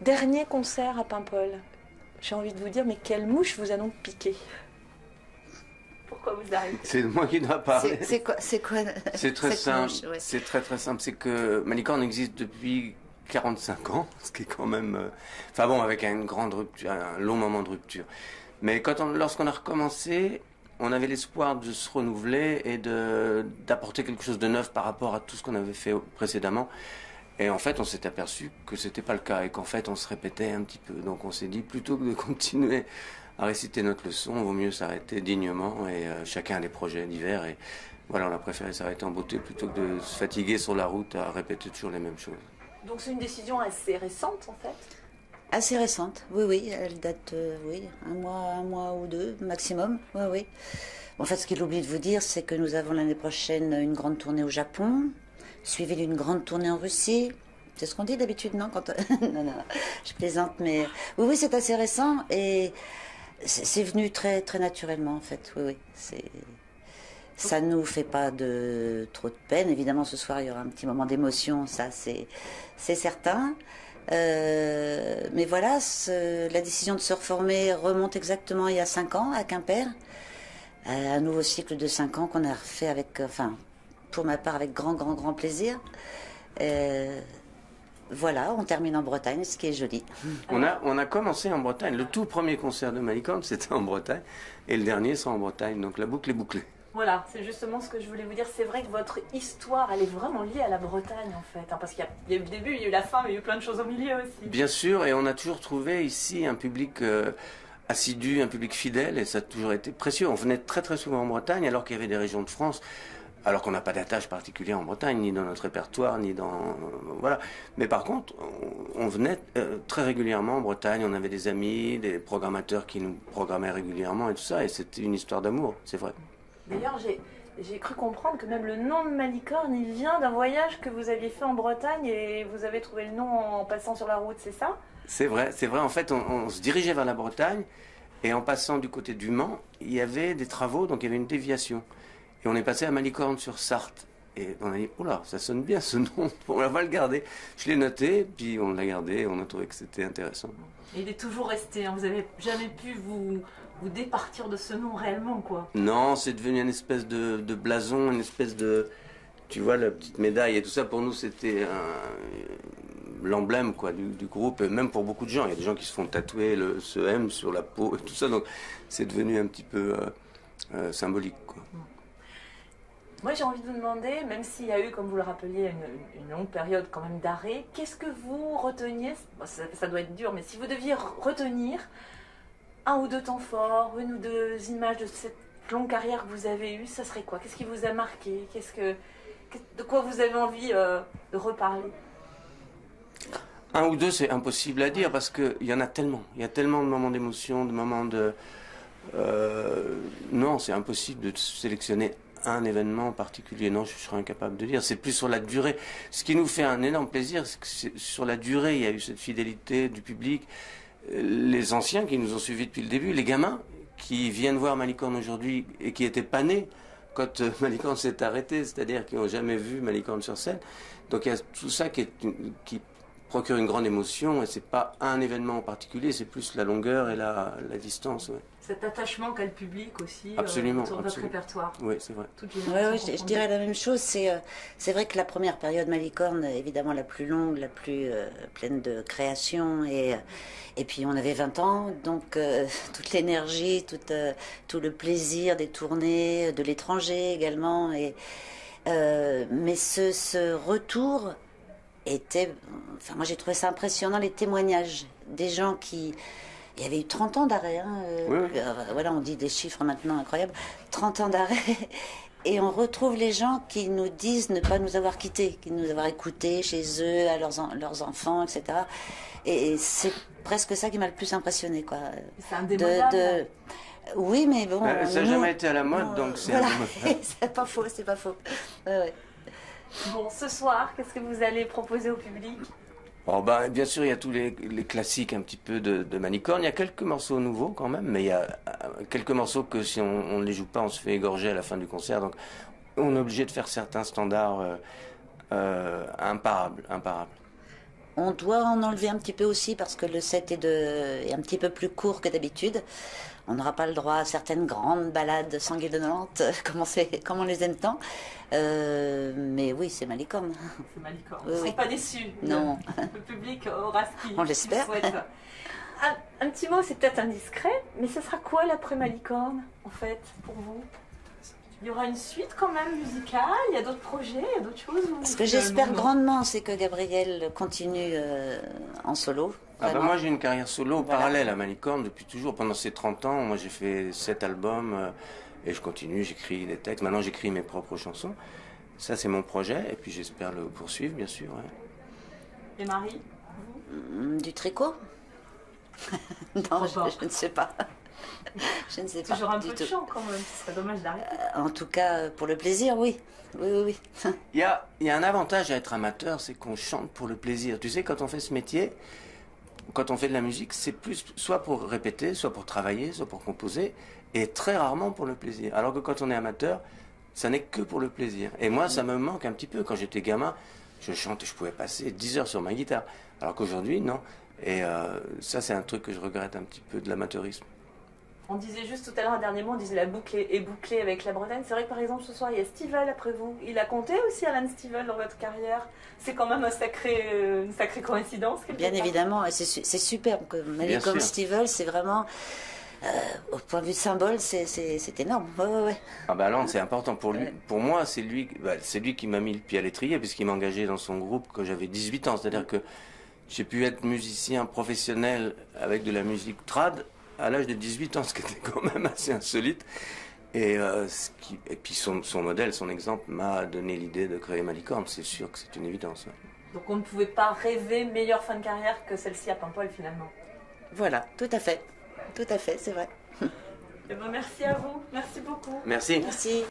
Dernier concert à Paimpol. J'ai envie de vous dire, mais quelle mouche vous a donc piqué? Pourquoi vous arrêtez C'est moi qui dois parler. C'est quoi C'est quoi C'est très cette simple. mouche, ouais. C'est très très simple. C'est que Malicorne existe depuis 45 ans, ce qui est quand même. euh, Enfin bon, avec une grande rupture, un long moment de rupture. Mais quand on, lorsqu'on a recommencé, on avait l'espoir de se renouveler et de d'apporter quelque chose de neuf par rapport à tout ce qu'on avait fait précédemment. Et en fait, on s'est aperçu que c'était pas le cas et qu'en fait, on se répétait un petit peu. Donc, on s'est dit plutôt que de continuer à réciter notre leçon, vaut mieux s'arrêter dignement et euh, chacun a des projets divers et voilà, on a préféré s'arrêter en beauté plutôt que de se fatiguer sur la route à répéter toujours les mêmes choses. Donc c'est une décision assez récente en fait? Assez récente, oui, oui, elle date, euh, oui, un mois, un mois ou deux maximum, oui, oui. En fait, ce qu'il oublie de vous dire, c'est que nous avons l'année prochaine une grande tournée au Japon, suivie d'une grande tournée en Russie. C'est ce qu'on dit d'habitude, non quand... Non, non, je plaisante, mais oui, oui, c'est assez récent et c'est venu très, très naturellement, en fait, oui, oui. C'est... Ça nous fait pas de trop de peine. Évidemment, ce soir, il y aura un petit moment d'émotion, ça, c'est, c'est certain. Euh, mais voilà, ce- la décision de se reformer remonte exactement il y a cinq ans à Quimper. Euh, un nouveau cycle de cinq ans qu'on a refait avec, enfin, pour ma part, avec grand, grand, grand plaisir. Euh, voilà, on termine en Bretagne, ce qui est joli. On a, on a commencé en Bretagne. Le tout premier concert de Malicorne, c'était en Bretagne. Et le dernier, c'est en Bretagne. Donc la boucle est bouclée. Voilà, c'est justement ce que je voulais vous dire. C'est vrai que votre histoire, elle est vraiment liée à la Bretagne en fait. hein, parce qu'il y, a- il y a eu le début, il y a eu la fin, mais il y a eu plein de choses au milieu aussi. Bien sûr, et on a toujours trouvé ici un public euh, assidu, un public fidèle, et ça a toujours été précieux. On venait très très souvent en Bretagne, alors qu'il y avait des régions de France, alors qu'on n'a pas d'attache particulière en Bretagne, ni dans notre répertoire, ni dans... voilà. Mais par contre, on, on venait euh, très régulièrement en Bretagne, on avait des amis, des programmateurs qui nous programmaient régulièrement et tout ça, et c'était une histoire d'amour, c'est vrai. D'ailleurs, j'ai. J'ai cru comprendre que même le nom de Malicorne, il vient d'un voyage que vous aviez fait en Bretagne et vous avez trouvé le nom en passant sur la route, c'est ça? C'est vrai, c'est vrai. En fait, on, on se dirigeait vers la Bretagne et en passant du côté du Mans, il y avait des travaux, donc il y avait une déviation. Et on est passé à Malicorne sur Sarthe. Et on a dit, oula, ça sonne bien ce nom, on va le garder. Je l'ai noté, puis on l'a gardé on a trouvé que c'était intéressant. Et il est toujours resté, hein, vous avez jamais pu vous, vous départir de ce nom réellement, quoi. Non, c'est devenu une espèce de, de blason, une espèce de. Tu vois, la petite médaille et tout ça, pour nous, c'était l'emblème quoi du, du groupe, et même pour beaucoup de gens. Il y a des gens qui se font tatouer le, ce M sur la peau et tout ça, donc c'est devenu un petit peu euh, euh, symbolique. Quoi. Moi, j'ai envie de vous demander, même s'il y a eu, comme vous le rappeliez, une, longue période quand même d'arrêt, qu'est-ce que vous reteniez? Ça, doit être dur, mais si vous deviez re- retenir un ou deux temps forts, une ou deux images de cette longue carrière que vous avez eue, ça serait quoi? Qu'est-ce qui vous a marqué? Qu'est-ce que, de quoi vous avez envie euh, de reparler? Un ou deux, c'est impossible à dire parce qu'il y en a tellement. Il y a tellement de moments d'émotion, de moments de. Euh, non, c'est impossible de sélectionner un événement en particulier. Non, je serais incapable de dire. C'est plus sur la durée. Ce qui nous fait un énorme plaisir, c'est que sur la durée, il y a eu cette fidélité du public. Euh, Les anciens qui nous ont suivis depuis le début, les gamins qui viennent voir Malicorne aujourd'hui et qui étaient pas nés quand euh, Malicorne s'est arrêté, c'est-à-dire qui n'ont jamais vu Malicorne sur scène. Donc il y a tout ça qui procure une grande émotion et c'est pas un événement en particulier, c'est plus la longueur et la, la distance. ouais. Cet attachement qu'a le public aussi euh, Absolument, sur votre absolument. répertoire. Oui, c'est vrai. Ouais, ouais, je, dirais la même chose. C'est euh, c'est vrai que la première période Malicorne, évidemment la plus longue, la plus euh, pleine de création, et, euh, et puis on avait 20 ans, donc euh, toute l'énergie, tout, euh, tout le plaisir des tournées, de l'étranger également. Et, euh, mais ce, ce retour était. Enfin, moi j'ai trouvé ça impressionnant, les témoignages des gens qui. Il y avait eu 30 ans d'arrêt. hein, euh, Oui, oui. euh, voilà, on dit des chiffres maintenant incroyables. 30 ans d'arrêt. Et on retrouve les gens qui nous disent ne pas nous avoir quittés, qui nous avoir écoutés chez eux, à leurs, en- leurs enfants, etc. Et c'est presque ça qui m'a le plus impressionné, quoi. C'est De, indémodable. de- Oui, mais bon. Bah, ça n'a nous- jamais été à la mode, donc c'est voilà. c'est pas faux, c'est pas faux. Ouais, ouais. Bon, ce soir, qu'est-ce que vous allez proposer au public? Oh, ben, bien sûr, il y a tous les, classiques un petit peu de, de Manicorne. Il y a quelques morceaux nouveaux quand même, mais il y a euh, quelques morceaux que si on ne les joue pas, on se fait égorger à la fin du concert. Donc on est obligé de faire certains standards euh, euh, imparables. imparables. On doit en enlever un petit peu aussi parce que le set est, de, est un petit peu plus court que d'habitude. On n'aura pas le droit à certaines grandes balades sanguinolentes comme on, sait- comme on les aime tant. Euh, mais oui, c'est Malicorne. C'est Malicorne. Oui, Ils ne pas déçus. Non. Le, public aura ce qu'il On l'espère. un petit mot, c'est peut-être indiscret, mais ce sera quoi l'après Malicorne, en fait, pour vous? Il y aura une suite quand même musicale Il y a d'autres projets Il y a d'autres choses Ce que j'espère grandement, c'est que Gabriel continue euh, en solo. Ah bah moi j'ai une carrière solo Voilà. parallèle à Malicorne depuis toujours. Pendant ces 30 ans, moi j'ai fait 7 albums euh, et je continue, j'écris des textes. Maintenant j'écris mes propres chansons. Ça c'est mon projet et puis j'espère le poursuivre bien sûr. ouais. Et Marie? Mm, Du tricot? Non, je ne sais pas. je ne sais pas. Toujours un du peu de chant quand même, ce serait dommage d'arrêter. En tout cas, pour le plaisir, oui. Oui, oui, oui. Il y a, il y a un avantage à être amateur, c'est qu'on chante pour le plaisir. Tu sais, quand on fait ce métier, quand on fait de la musique, c'est plus soit pour répéter, soit pour travailler, soit pour composer, et très rarement pour le plaisir. Alors que quand on est amateur, ça n'est que pour le plaisir. Et moi, ça me manque un petit peu. Quand j'étais gamin, je chantais, je pouvais passer 10 heures sur ma guitare. Alors qu'aujourd'hui, non. Et euh, ça, c'est un truc que je regrette un petit peu de l'amateurisme. On disait juste tout à l'heure, un dernier mot, on disait la boucle est est bouclée avec la Bretagne. C'est vrai que par exemple ce soir, il y a Stival après vous. Il a compté aussi Alan Stival dans votre carrière. C'est quand même un sacré, euh, une sacrée coïncidence. Bien évidemment, et c'est su- c'est superbe. que Malcolm sûr. Stivell, c'est vraiment, euh, au point de vue de symbole, c'est- énorme. Ouais, ouais, ouais. Ah bah c'est important pour lui. Ouais. Pour moi, c'est lui, bah, c'est lui qui m'a mis le pied à l'étrier puisqu'il m'a engagé dans son groupe quand j'avais 18 ans. C'est-à-dire que j'ai pu être musicien professionnel avec de la musique trad à l'âge de 18 ans, ce qui était quand même assez insolite. Et, euh, ce qui- et puis son, son modèle, son exemple m'a donné l'idée de créer Malicorne. C'est sûr que c'est une évidence. ouais. Donc on ne pouvait pas rêver meilleure fin de carrière que celle-ci à Paimpol finalement. Voilà, tout à fait. Tout à fait, c'est vrai. Eh ben, merci à vous, merci beaucoup. Merci. Merci.